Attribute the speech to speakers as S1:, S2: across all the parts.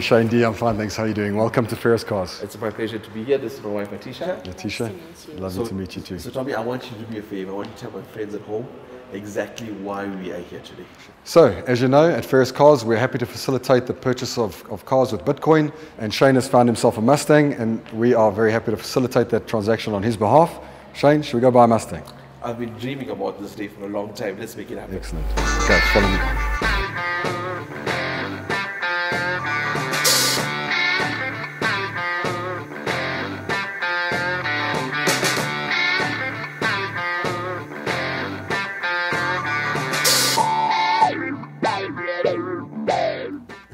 S1: Shane D, I'm fine, thanks. How are you doing? Welcome to Ferris Cars.
S2: It's my pleasure to be here. This is my wife, Atisha.
S1: Letitia, lovely to meet you too.
S2: So, Tommy, I want you to do me a favor. I want you to tell my friends at home exactly why we are here today.
S1: So, as you know, at Ferris Cars, we're happy to facilitate the purchase of, of cars with Bitcoin. And Shane has found himself a Mustang, and we are very happy to facilitate that transaction on his behalf. Shane, should we go buy a Mustang?
S2: I've been dreaming about this day for a long time. Let's make it happen.
S1: Excellent. Okay, follow me.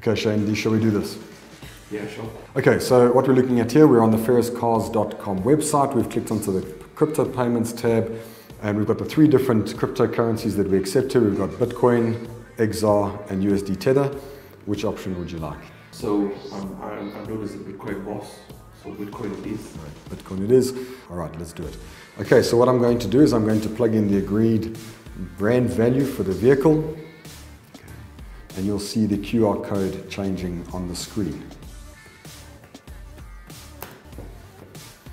S1: Okay, Shane D, shall we do this?
S2: Yeah, sure.
S1: Okay, so what we're looking at here, we're on the ferriscars.com website. We've clicked onto the crypto payments tab, and we've got the three different cryptocurrencies that we accept here. We've got Bitcoin, XR, and USD Tether. Which option would you like?
S2: So, um, I'm, I'm known as the Bitcoin boss. So, Bitcoin it is.
S1: Bitcoin it is. All right, let's do it. Okay, so what I'm going to do is I'm going to plug in the agreed brand value for the vehicle. And you'll see the QR code changing on the screen.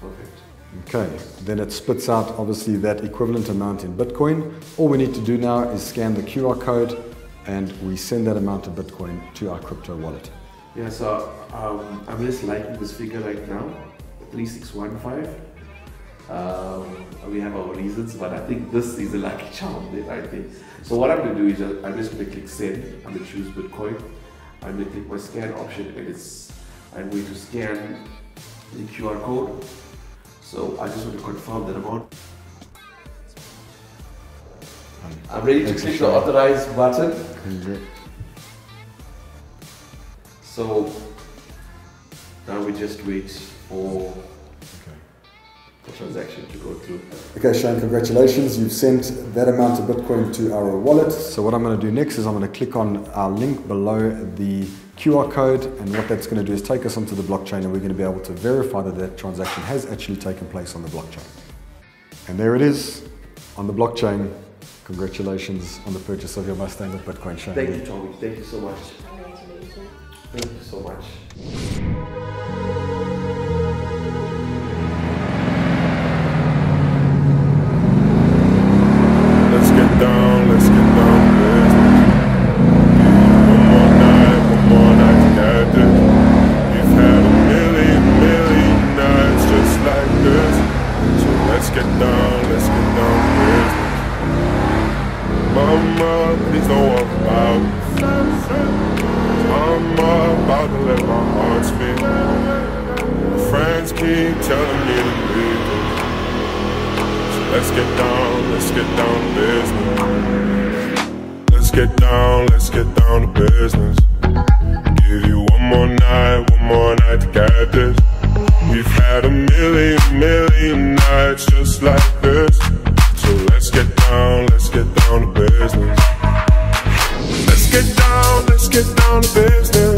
S2: Perfect.
S1: Okay, then it spits out obviously that equivalent amount in Bitcoin. All we need to do now is scan the QR code and we send that amount of Bitcoin to our crypto wallet.
S2: Yeah, so um, I'm just liking this figure right now 3615. Um, we have our reasons, but I think this is a lucky charm, I think. So what I'm going to do is just, I'm just going to click send. I'm going to choose Bitcoin. I'm going to click my scan option, and it's I'm going to scan the QR code. So I just want to confirm that amount. I'm ready to click the authorize button. So now we just wait for transaction to go through.
S1: Okay, Shane, congratulations. You've sent that amount of Bitcoin to our wallet. So what I'm going to do next is I'm going to click on our link below the QR code and what that's going to do is take us onto the blockchain and we're going to be able to verify that that transaction has actually taken place on the blockchain. And there it is on the blockchain. Congratulations on the purchase of your Mustang with Bitcoin, Shane.
S2: Thank you, Tommy. Thank you so much. Thank you so much.
S3: Mama, please don't about me. I'm about to let my heart speak. Friends keep telling me to leave this. Let's get down, let's get down to business. Let's get down, let's get down to business. Give you one more night, one more night to get this. We've had a million, million nights just like this. Down to business. Let's get down, let's get down to business.